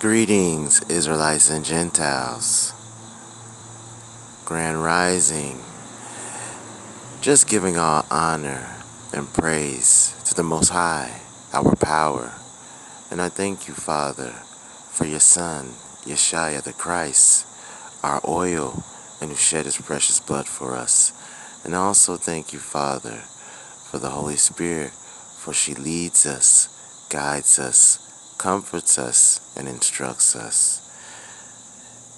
Greetings, Israelites and Gentiles. Grand Rising. Just giving all honor and praise to the Most High, our power. And I thank you, Father, for your Son, Yeshua the Christ, our oil, and who shed his precious blood for us. And I also thank you, Father, for the Holy Spirit, for she leads us, guides us, comforts us, and instructs us.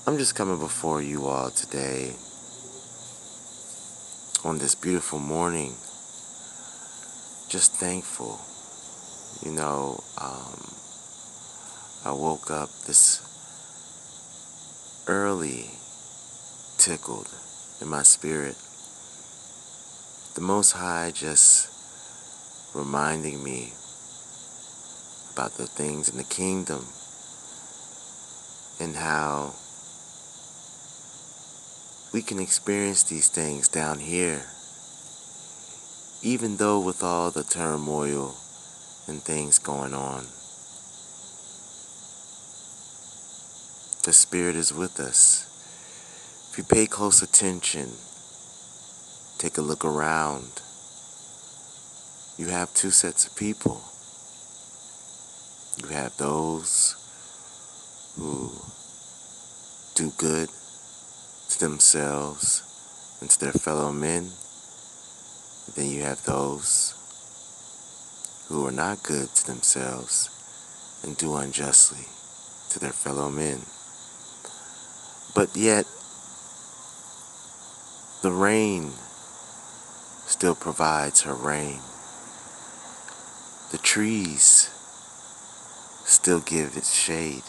I'm just coming before you all today on this beautiful morning, just thankful. You know, um, I woke up this early, tickled in my spirit. The Most High just reminding me about the things in the kingdom and how we can experience these things down here, even though with all the turmoil and things going on. The Spirit is with us. If you pay close attention, take a look around, you have two sets of people. You have those who do good to themselves and to their fellow men. Then you have those who are not good to themselves and do unjustly to their fellow men. But yet, the rain still provides her rain. The trees still give its shade.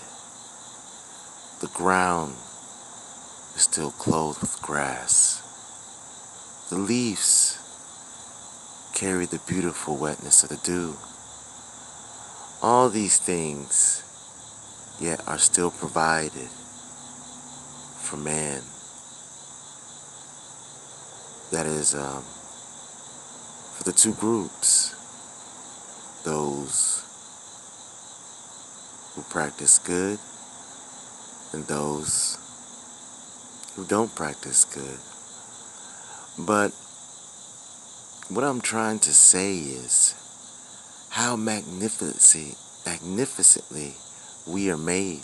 The ground is still clothed with grass. The leaves carry the beautiful wetness of the dew. All these things yet are still provided for man. That is um, for the two groups, those who practice good and those who don't practice good. But what I'm trying to say is how magnificently, magnificently we are made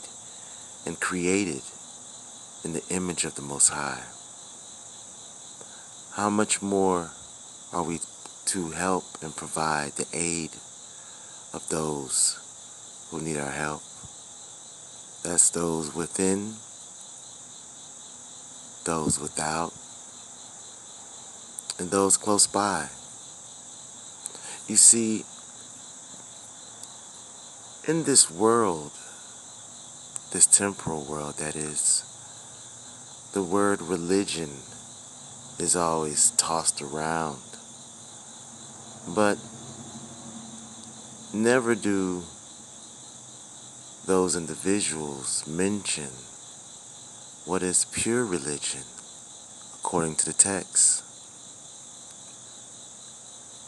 and created in the image of the Most High. How much more are we to help and provide the aid of those who need our help. That's those within, those without, and those close by. You see, in this world, this temporal world that is, the word religion is always tossed around. But never do those individuals mention what is pure religion according to the text.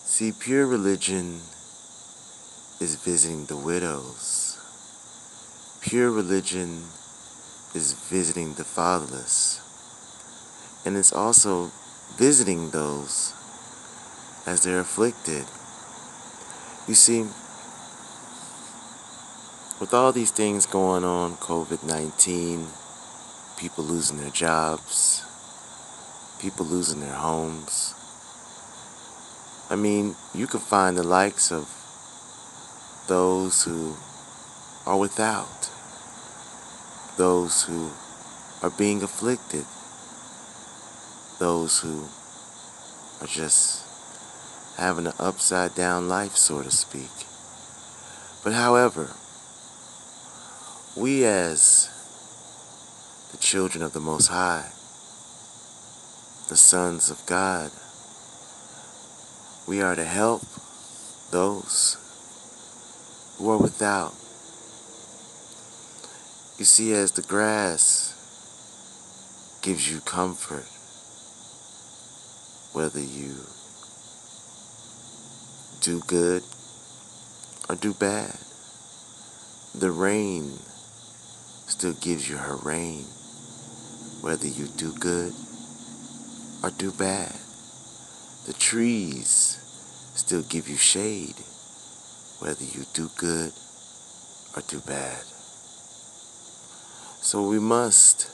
See, pure religion is visiting the widows. Pure religion is visiting the fatherless. And it's also visiting those as they're afflicted. You see, with all these things going on, COVID 19, people losing their jobs, people losing their homes. I mean, you can find the likes of those who are without, those who are being afflicted, those who are just having an upside down life, so to speak. But however, we as the children of the Most High, the sons of God, we are to help those who are without. You see, as the grass gives you comfort, whether you do good or do bad, the rain still gives you her rain, whether you do good or do bad. The trees still give you shade, whether you do good or do bad. So we must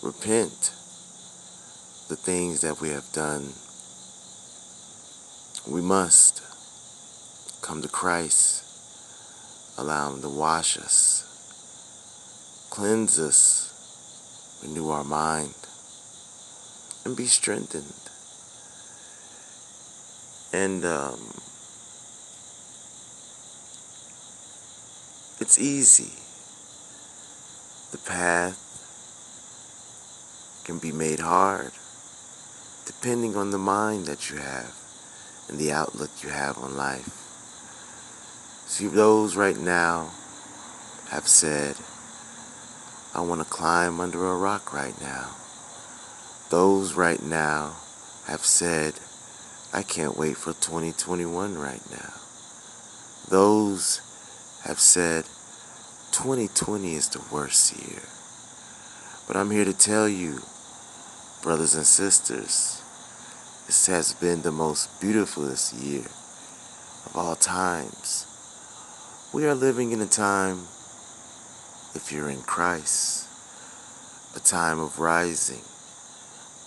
repent the things that we have done. We must come to Christ, allow Him to wash us, cleanse us, renew our mind, and be strengthened. And um, it's easy. The path can be made hard depending on the mind that you have and the outlook you have on life. See, those right now have said, I want to climb under a rock right now. Those right now have said, I can't wait for 2021 right now. Those have said 2020 is the worst year. But I'm here to tell you, brothers and sisters, this has been the most beautifulest year of all times. We are living in a time, if you're in Christ, a time of rising.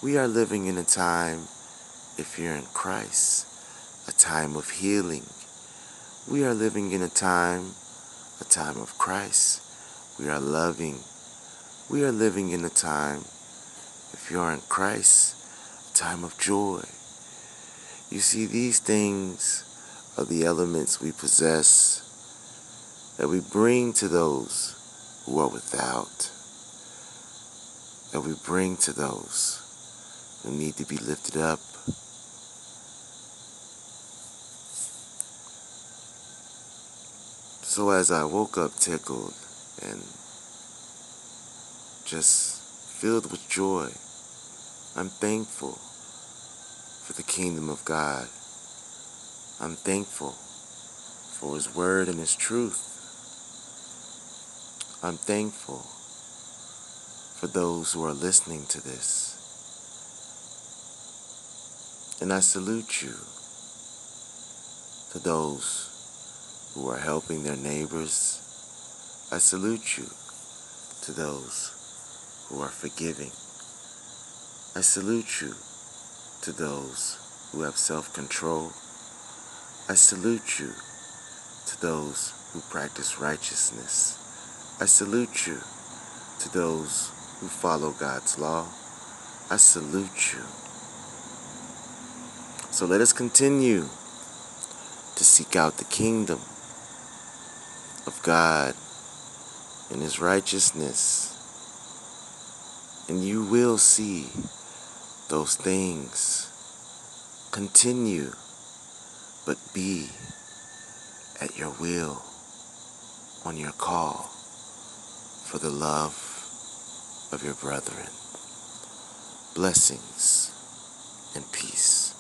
We are living in a time if you're in Christ, a time of healing. We are living in a time, a time of Christ. We are loving. We are living in a time, if you're in Christ, a time of joy. You see, these things are the elements we possess that we bring to those who are without, And we bring to those who need to be lifted up So as I woke up tickled and just filled with joy, I'm thankful for the kingdom of God. I'm thankful for His word and His truth. I'm thankful for those who are listening to this. And I salute you to those who are helping their neighbors. I salute you to those who are forgiving. I salute you to those who have self-control. I salute you to those who practice righteousness. I salute you to those who follow God's law. I salute you. So let us continue to seek out the kingdom of God and His righteousness. And you will see those things continue, but be at your will on your call for the love of your brethren. Blessings and peace.